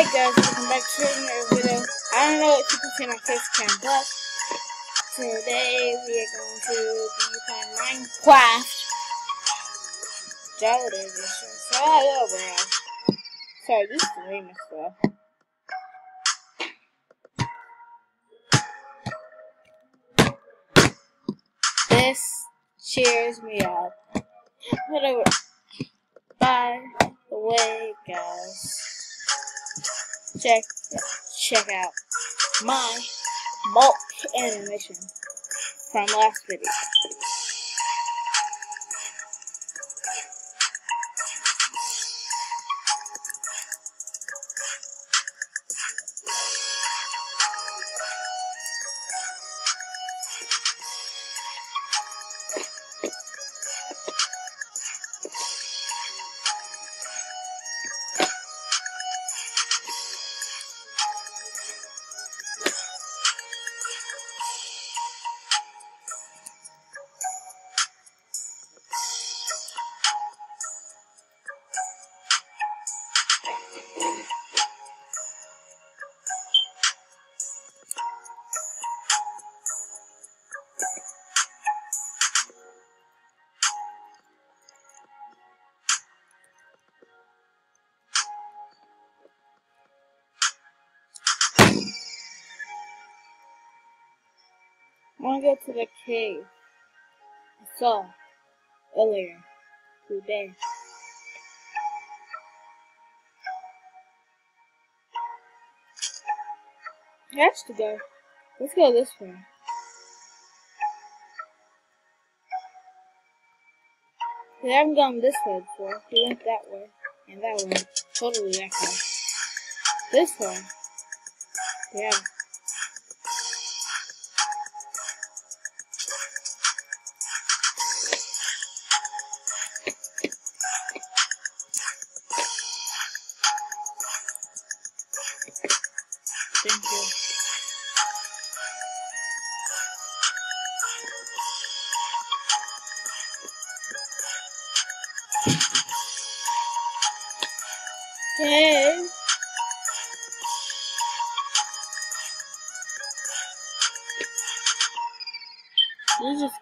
Hey guys, welcome back to another video. I don't know if you can see my face cam, but today we are going to be playing Minecraft. Java Edition. Sorry, oh, over Sorry, this is the remix though. This cheers me up. Whatever. By the way, guys check check out my bulk animation from last video. I want to go to the cave I saw earlier today. Has to go. Let's go this way. I haven't gone this way before. We went that way. And that way. Totally that way. This way. Yeah.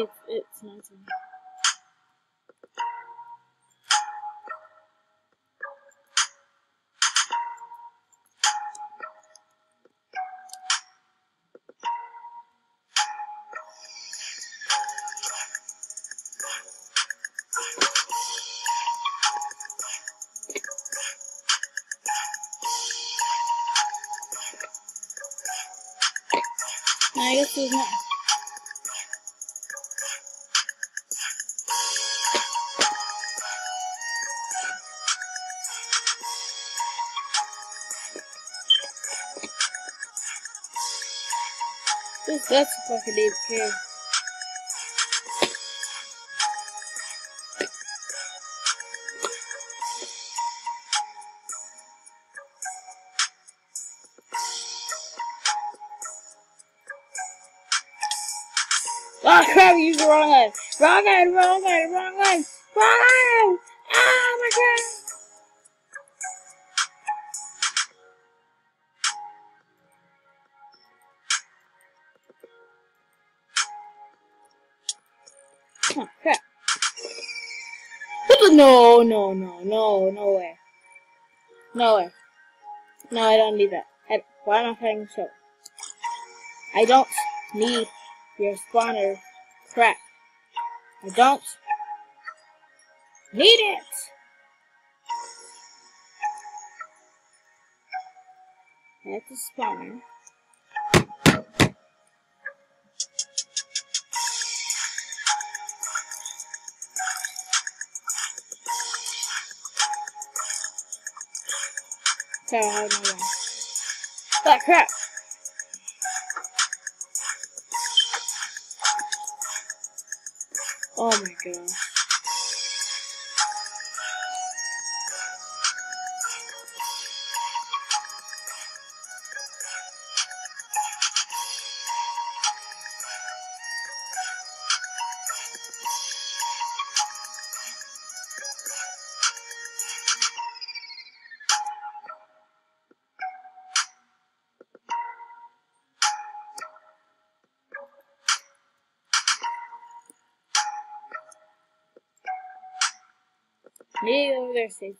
Get it's nothing. I guess there's not. That's fucking cave. Oh crap, you used the wrong one. Wrong one, wrong one, wrong one, wrong! Oh my god! No, no, no, no, no way. No way. No, I don't need that. I, why am I so? I don't need your spawner crap. I don't need it. That's the spawner. So I way. That crap. Oh my god. Me over there safely.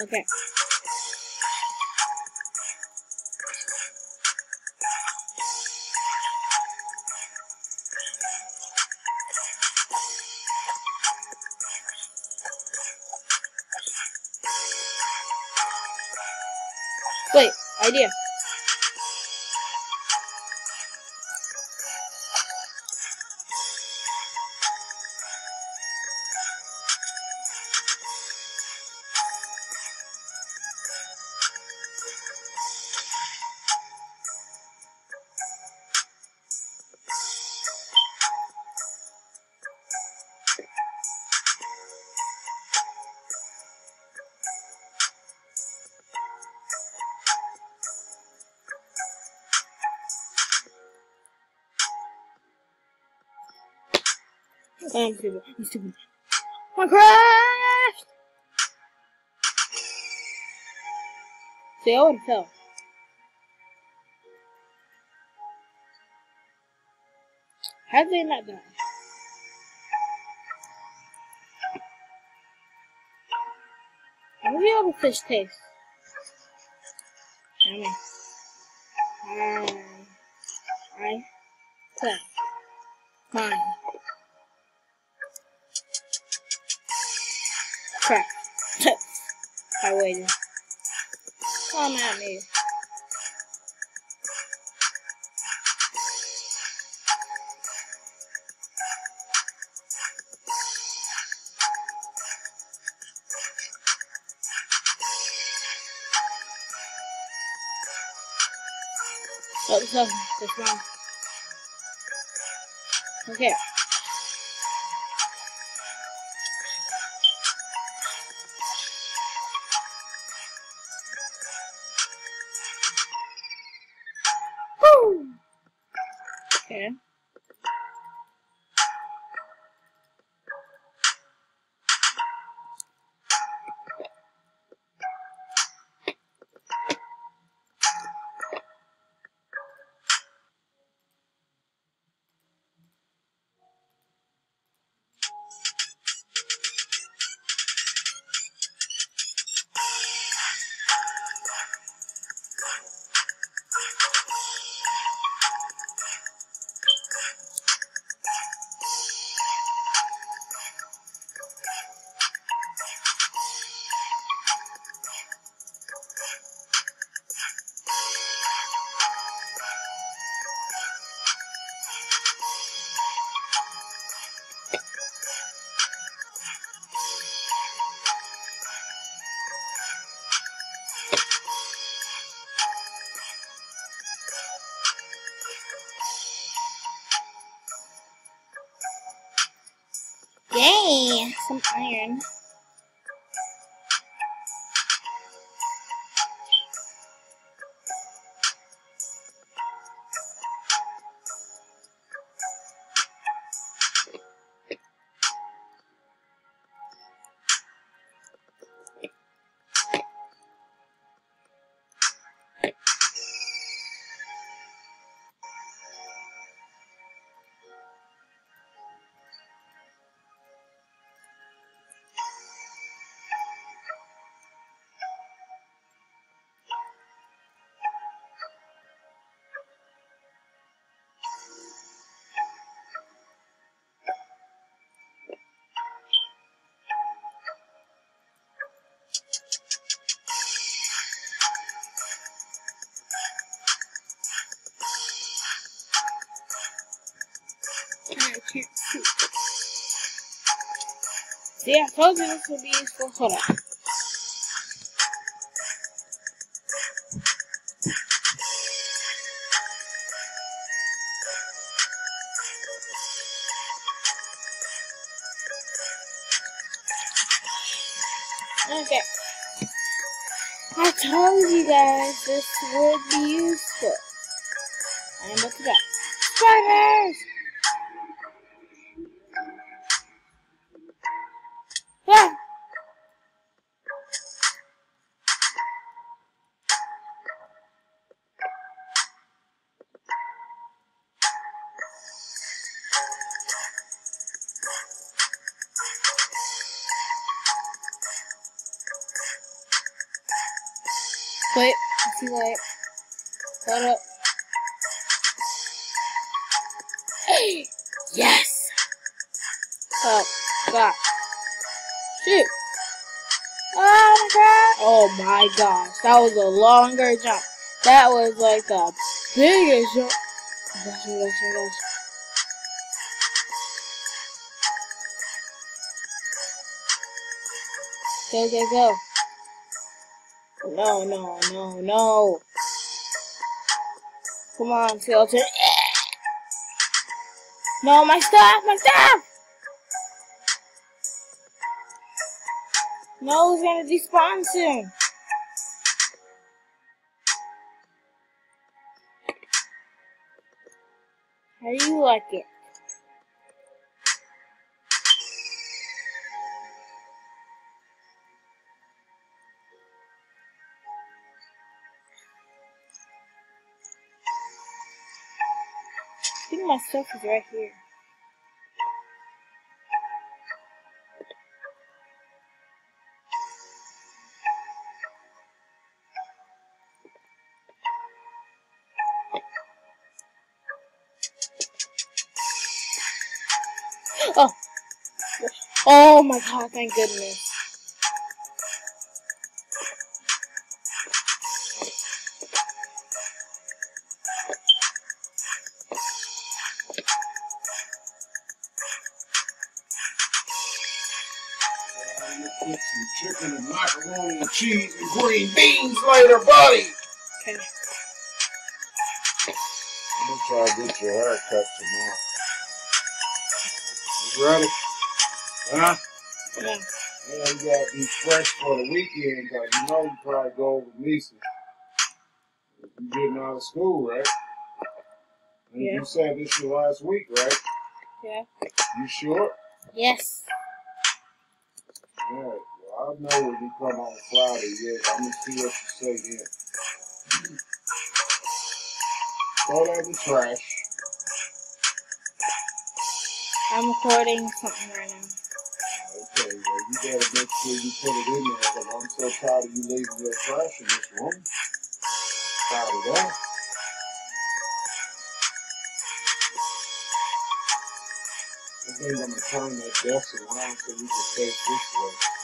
Okay. Wait, idea. I'm stupid. I'm stupid. Minecraft! See, I would tell. How did they not die? How do a fish taste? Yummy. I, I, clap. Mine. Crap. I waited. Come at me. Oh, this one. This one. Okay. Yay! Some iron. See, I told you this would be useful. Hold on. Okay. I told you guys this would be useful. And look at that. Spiders! Wait, I see light. Hold up. Hey! yes! Oh, God. Shoot. Oh my god. Oh my gosh. That was a longer jump. That was like the biggest jump. Gosh, gosh, gosh. Go, go, go. No, no, no, no. Come on, Skeleton. No, my stuff, my stuff! No, it's gonna despawn soon. How do you like it? My stuff is right here. Oh. Oh my god, thank goodness. Chicken and macaroni and cheese and green beans later, buddy. Okay. I'm gonna try to get your hair cut tomorrow. You ready? Huh? Yeah. Yeah, you gotta be fresh for the weekend, cause you know you probably go over Lisa. You getting out of school, right? And Yeah. you said this your last week, right? Yeah. You sure? Yes. Yeah. Well, I'll know when you come on Friday. Yeah, I'm gonna see what you say here. Throw that in the trash. I'm recording something right now. Okay, well, you gotta make sure you put it in there, because I'm so tired of you leaving your trash in this room. Tired of that. I think I'm gonna turn that desk around so we can face this way.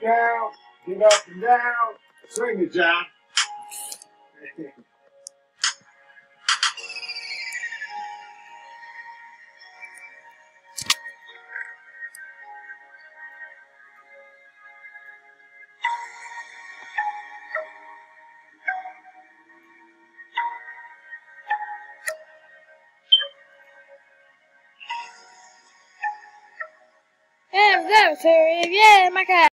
Get down, get up and down. Swing it, John. Yeah, yeah, yeah, my cat.